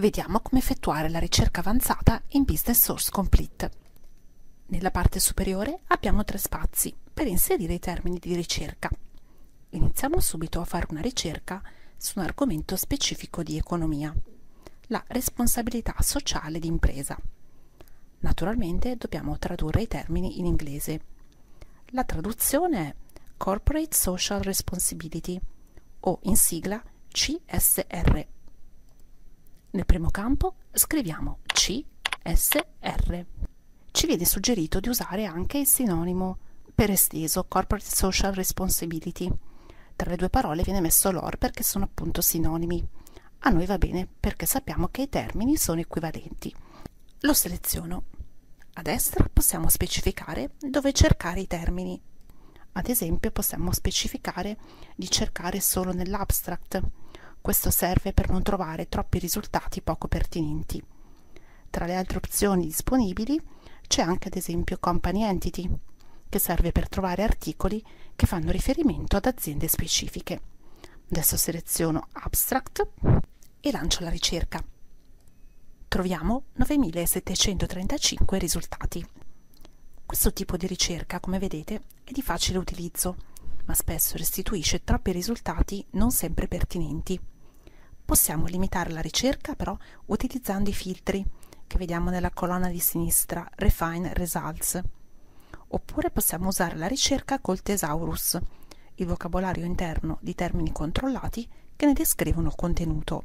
Vediamo come effettuare la ricerca avanzata in Business Source Complete. Nella parte superiore abbiamo tre spazi per inserire i termini di ricerca. Iniziamo subito a fare una ricerca su un argomento specifico di economia, la responsabilità sociale d'impresa. Naturalmente dobbiamo tradurre i termini in inglese. La traduzione è Corporate Social Responsibility o in sigla CSR. Nel primo campo scriviamo CSR. Ci viene suggerito di usare anche il sinonimo per esteso Corporate Social Responsibility. Tra le due parole viene messo l'OR perché sono appunto sinonimi. A noi va bene perché sappiamo che i termini sono equivalenti. Lo seleziono. A destra possiamo specificare dove cercare i termini. Ad esempio possiamo specificare di cercare solo nell'abstract questo serve per non trovare troppi risultati poco pertinenti. Tra le altre opzioni disponibili c'è anche ad esempio Company Entity, che serve per trovare articoli che fanno riferimento ad aziende specifiche. Adesso seleziono Abstract e lancio la ricerca. Troviamo 9735 risultati. Questo tipo di ricerca, come vedete, è di facile utilizzo ma spesso restituisce troppi risultati non sempre pertinenti. Possiamo limitare la ricerca però utilizzando i filtri che vediamo nella colonna di sinistra Refine Results. Oppure possiamo usare la ricerca col Thesaurus, il vocabolario interno di termini controllati che ne descrivono il contenuto.